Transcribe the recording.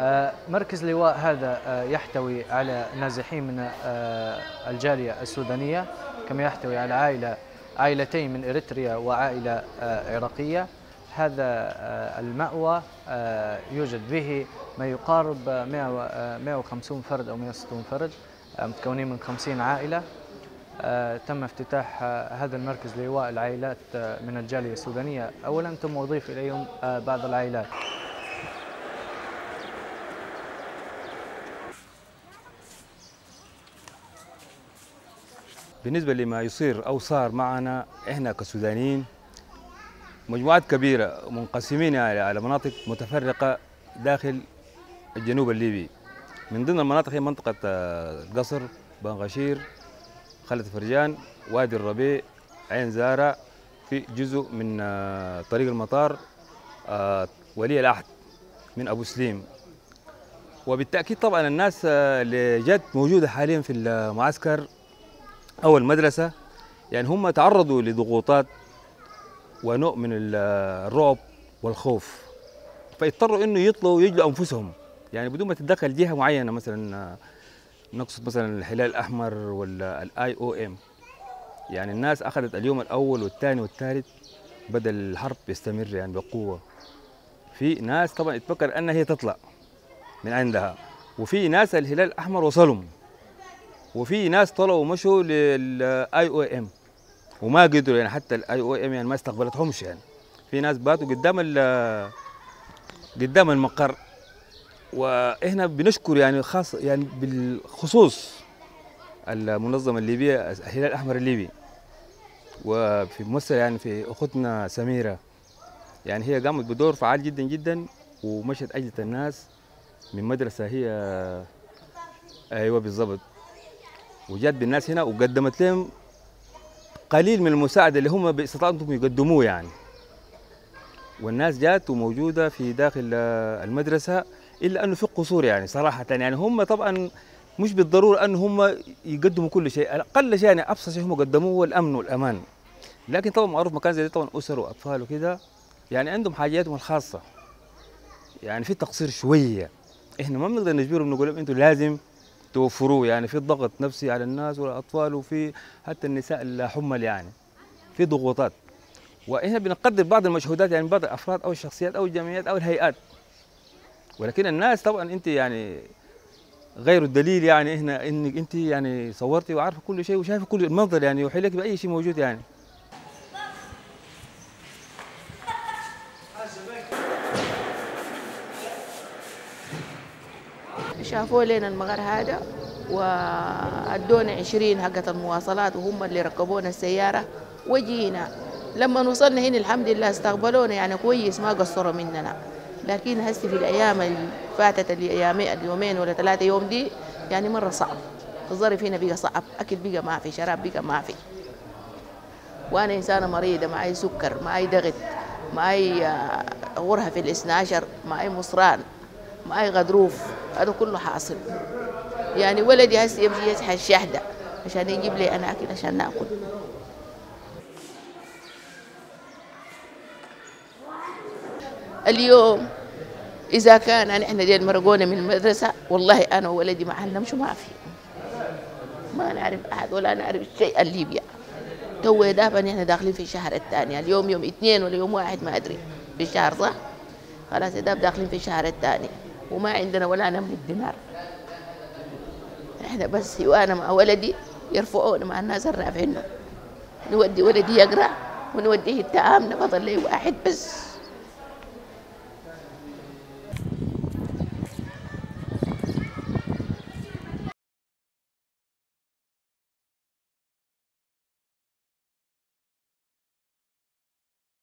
آه، مركز لواء هذا آه، يحتوي على نازحين من آه، الجالية السودانية كما يحتوي على عائلة عائلتين من إريتريا وعائلة عراقية. هذا المأوى يوجد به ما يقارب 150 فرد أو 160 فرد متكونين من 50 عائلة. تم افتتاح هذا المركز لإيواء العائلات من الجالية السودانية. أولا ثم أضيف إليهم بعض العائلات. بالنسبة لما يصير أو صار معنا إحنا كسودانيين مجموعات كبيرة منقسمين على مناطق متفرقة داخل الجنوب الليبي. من ضمن المناطق هي منطقة القصر بنغشير خلة فرجان وادي الربيع عين زارع في جزء من آه، طريق المطار آه، ولي العهد من أبو سليم. وبالتأكيد طبعا الناس آه، اللي جت موجودة حاليا في المعسكر أو المدرسة يعني هم تعرضوا لضغوطات ونوع من الرعب والخوف. فاضطروا إنه يطلعوا ويجلوا أنفسهم. يعني بدون ما تتدخل جهة معينة مثلا نقصد مثلا الهلال الأحمر ولا الاي أو ام يعني الناس أخذت اليوم الأول والثاني والثالث بدا الحرب يستمر يعني بقوة. في ناس طبعا تفكر أنها هي تطلع من عندها. وفي ناس الهلال الأحمر وصلهم وفي ناس طلعوا ومشوا لل IOM وما قدروا يعني حتى ال IOM يعني ما استقبلتهمش يعني. في ناس باتوا قدام قدام المقر. وإحنا بنشكر يعني خاص يعني بالخصوص المنظمة الليبية الهلال الأحمر الليبي. وفي ممثل يعني في أختنا سميرة. يعني هي قامت بدور فعال جدا جدا ومشت اجلت الناس من مدرسة هي أيوه بالضبط. وجات بالناس هنا وقدمت لهم قليل من المساعدة اللي هم استطاعوا يقدموه يعني. والناس جات وموجودة في داخل المدرسة إلا أنه في قصور يعني صراحة يعني هم طبعا مش بالضرورة أن هم يقدموا كل شيء. أقل شيء يعني أبسط شيء هم قدموه هو الأمن والأمان. لكن طبعا معروف مكان زي طبعا أسر وأطفال وكده. يعني عندهم حاجاتهم الخاصة. يعني في تقصير شوية. إحنا ما بنقدر نجبرهم نقول لهم أنتم لازم توفروه يعني في ضغط نفسي على الناس والاطفال وفي حتى النساء الحمل يعني في ضغوطات. وإحنا بنقدر بعض المجهودات يعني بعض الأفراد أو الشخصيات أو الجمعيات أو الهيئات. ولكن الناس طبعا أنت يعني غير الدليل يعني إحنا إنك أنت يعني صورتي وعارفة كل شيء وشايفة كل المنظر يعني يوحي لك بأي شيء موجود يعني. شافوا لنا المغار هذا وأدونا عشرين حقة المواصلات وهم اللي ركبونا السيارة وجينا. لما وصلنا هنا الحمد لله استقبلونا يعني كويس ما قصروا مننا. لكن هسه في الأيام اللي فاتت الأيام اليومين ولا ثلاثة يوم دي يعني مرة صعب. الظرف هنا بقى صعب أكل بقى ما في شراب بقى ما في. وأنا إنسانة مريضة معي سكر معي ضغط معي آه، غرفة في الاثنى عشر معي مصران. معي غضروف هذا كله حاصل. يعني ولدي هسه يمشي يسحب الشهدة عشان يجيب لي أنا أكل عشان نأكل. اليوم إذا كان انا إحنا ديل مرقونا من المدرسة والله أنا وولدي ما علمش ما في ما نعرف أحد ولا نعرف شيء الليبيا تو دافن إحنا داخلين في الشهر الثاني. اليوم يوم اثنين ولا يوم واحد ما أدري. في الشهر صح؟ خلاص داب داخلين في الشهر الثاني. وما عندنا ولا نملك دينار. إحنا بس وأنا مع ولدي يرفعونا مع الناس الرافعين نودي ولدي يقرأ ونوديه التعام نفضل لي واحد بس.